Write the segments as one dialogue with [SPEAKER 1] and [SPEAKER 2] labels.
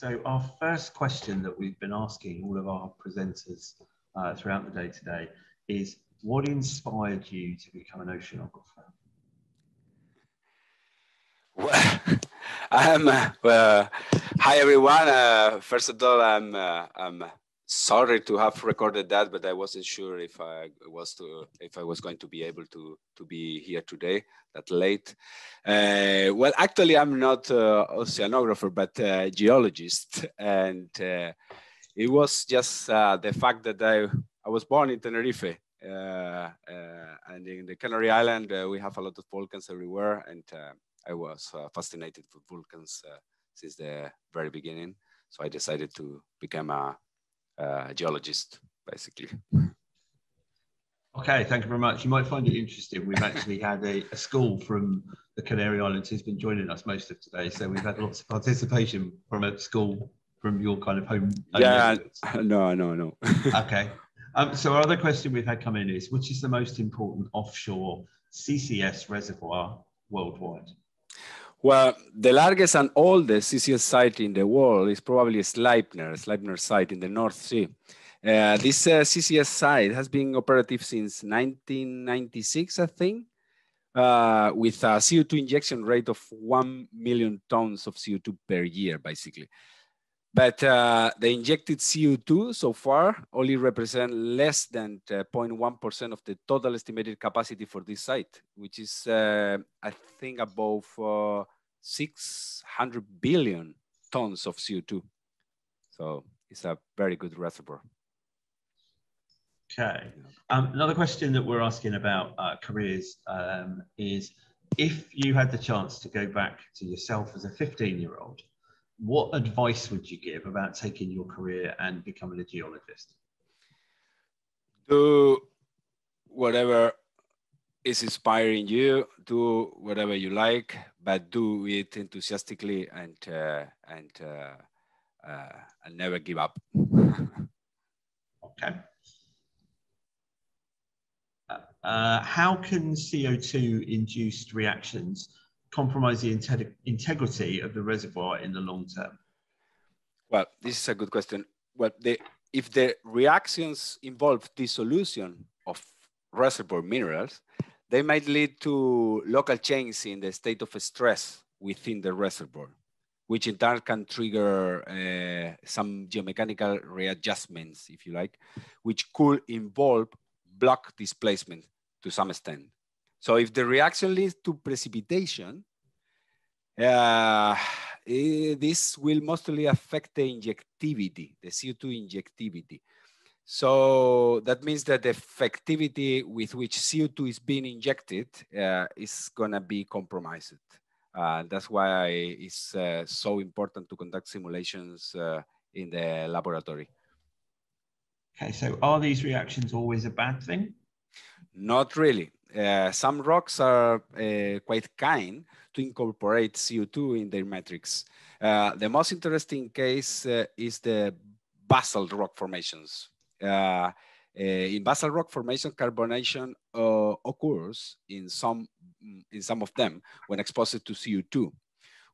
[SPEAKER 1] So our first question that we've been asking all of our presenters uh, throughout the day today is, what inspired you to become an oceanographer?
[SPEAKER 2] Well, I'm, uh, well, hi everyone. Uh, first of all, I'm, uh, I'm sorry to have recorded that, but I wasn't sure if I was to if I was going to be able to to be here today that late. Uh, well, actually, I'm not an oceanographer, but a geologist, and uh, it was just uh, the fact that I I was born in Tenerife. Uh, uh, and in the Canary Island, we have a lot of volcans everywhere, and I was fascinated with volcans since the very beginning. So I decided to become a uh, geologist, basically.
[SPEAKER 1] Okay, thank you very much. You might find it interesting. We've actually had a, a, school from the Canary Islands who's been joining us most of today. So we've had lots of participation from a school from your kind of home. home
[SPEAKER 2] yeah, no, no, no.
[SPEAKER 1] okay. Um, so our other question we've had come in is, which is the most important offshore CCS reservoir worldwide?
[SPEAKER 2] Well, the largest and oldest CCS site in the world is probably Sleipner, Sleipner site in the North Sea. Uh, this uh, CCS site has been operative since 1996, I think, uh, with a CO2 injection rate of 1 million tons of CO2 per year, basically. But uh, the injected CO2 so far only represent less than 0.1% uh, of the total estimated capacity for this site, which is, uh, I think, above uh, 600 billion tons of CO2. So it's a very good reservoir.
[SPEAKER 1] Okay. Um, another question that we're asking about uh, careers um, is if you had the chance to go back to yourself as a 15 year old what advice would you give about taking your career and becoming a geologist?
[SPEAKER 2] Do whatever is inspiring you. Do whatever you like, but do it enthusiastically and uh, and uh, uh, and never give up.
[SPEAKER 1] okay. Uh, uh, how can CO2 induced reactions compromise the integrity of the reservoir in the long term?
[SPEAKER 2] Well, this is a good question. Well, the, if the reactions involve dissolution of reservoir minerals, they might lead to local changes in the state of stress within the reservoir, which in turn can trigger uh, some geomechanical readjustments, if you like, which could involve block displacement to some extent. So if the reaction leads to precipitation, uh, eh, this will mostly affect the injectivity, the CO2 injectivity. So that means that the effectivity with which CO2 is being injected uh, is gonna be compromised. Uh, that's why it's uh, so important to conduct simulations uh, in the laboratory.
[SPEAKER 1] Okay, so are these reactions always a bad thing?
[SPEAKER 2] Not really. Uh, some rocks are uh, quite kind to incorporate CO2 in their metrics. Uh, the most interesting case uh, is the basalt rock formations. Uh, in basalt rock formation, carbonation occurs in some, in some of them when exposed to CO2,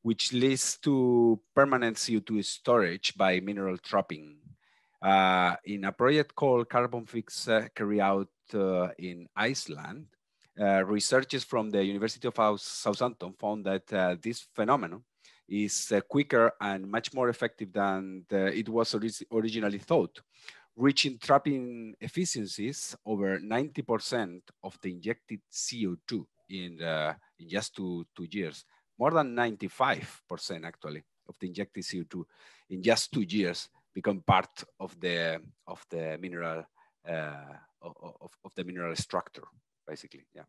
[SPEAKER 2] which leads to permanent CO2 storage by mineral trapping. In a project called Carbon Fix carried out in Iceland, uh, researchers from the University of Southampton found that uh, this phenomenon is uh, quicker and much more effective than the, it was ori originally thought, reaching trapping efficiencies over 90% of the injected CO2 in, in just two, two years, more than 95% actually of the injected CO2 in just two years become part of the of the mineral uh, of, of the mineral structure basically. Yeah.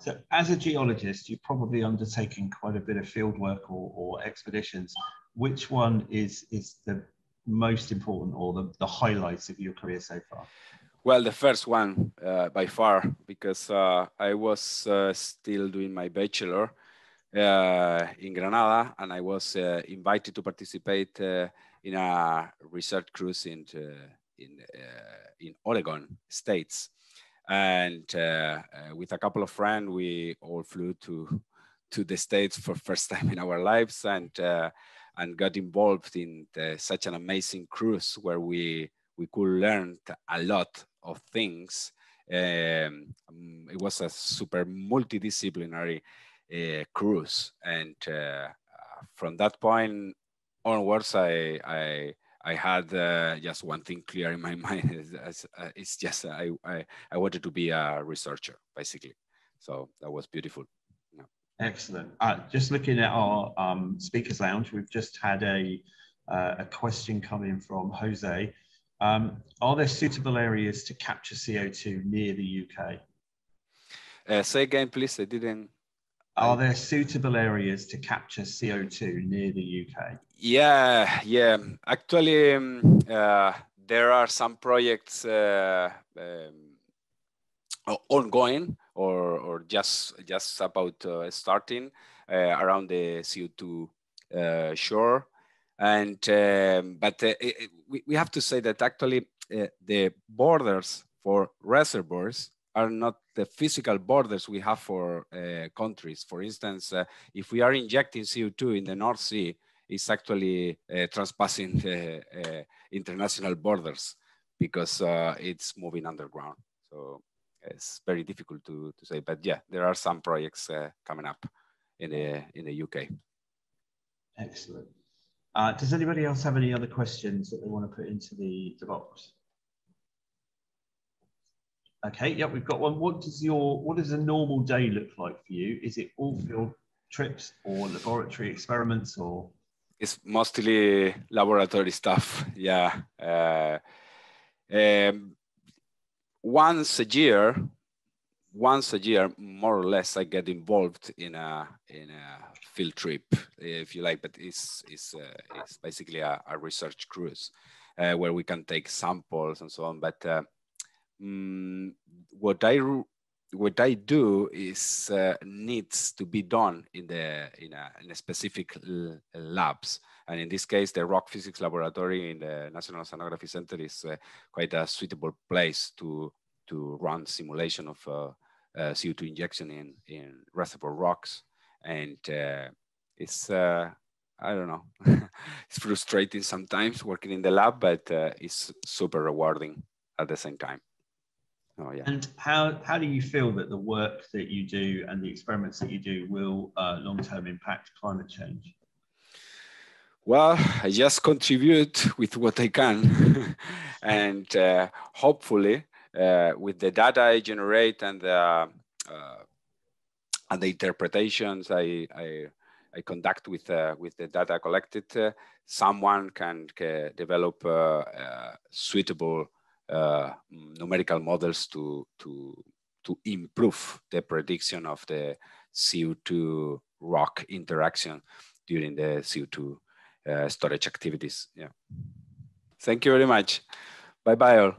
[SPEAKER 1] So, as a geologist, you've probably undertaken quite a bit of field work or, or expeditions. Which one is is the most important or the, the highlights of your career so far?
[SPEAKER 2] Well, the first one uh, by far, because uh, I was uh, still doing my bachelor uh, in Granada, and I was uh, invited to participate uh, in a research cruise in in in Oregon states and uh, uh, with a couple of friends, we all flew to to the states for first time in our lives, and uh, and got involved in the, such an amazing cruise where we we could learn a lot of things. Um, it was a super multidisciplinary uh, cruise, and uh, from that point onwards, I I I had uh, just one thing clear in my mind. It's, uh, it's just I, I, I wanted to be a researcher, basically. So that was beautiful.
[SPEAKER 1] Yeah. Excellent. Uh, just looking at our um, speakers lounge, we've just had a uh, a question coming from Jose. Um, are there suitable areas to capture CO2 near the UK?
[SPEAKER 2] Uh, say again, please. I didn't.
[SPEAKER 1] Are there suitable areas to capture CO2 near the UK?
[SPEAKER 2] Yeah, yeah. Actually, um, uh, there are some projects uh, um, ongoing or, or just just about uh, starting uh, around the CO2 uh, shore. And um, but uh, it, we, we have to say that actually the borders for reservoirs are not the physical borders we have for uh, countries. For instance, uh, if we are injecting CO2 in the North Sea, it's actually uh, trespassing uh, international borders because uh, it's moving underground. So it's very difficult to, to say, but yeah, there are some projects uh, coming up in the, in the UK.
[SPEAKER 1] Excellent. does anybody else have any other questions that they want to put into the, the box? Okay, yep, we've got one. What does your what does a normal day look like for you? Is it all field trips or laboratory experiments or?
[SPEAKER 2] It's mostly laboratory stuff. Yeah. Uh, um, once a year, once a year, more or less, I get involved in a in a field trip, if you like. But it's it's uh, it's basically a, a research cruise uh, where we can take samples and so on. But mm, what I what I do is uh, needs to be done in the in a, in a specific labs. And in this case, the rock physics laboratory in the National Oceanography Center is uh, quite a suitable place to to run simulation of uh, uh CO2 injection in in reservoir rocks. And uh, it's uh, I don't know, it's frustrating sometimes working in the lab, but it's super rewarding at the same time.
[SPEAKER 1] Oh, yeah. And how, how do you feel that the work that you do and the experiments that you do will uh, long term impact climate change?
[SPEAKER 2] Well, I just contribute with what I can. and uh, hopefully, uh, with the data I generate and the, uh, and the interpretations I, I, I conduct with, uh, with the data collected, uh, someone can develop suitable numerical models to, to, to improve the prediction of the CO2 rock interaction during the CO2 uh, storage activities. Yeah. Thank you very much. Bye bye all.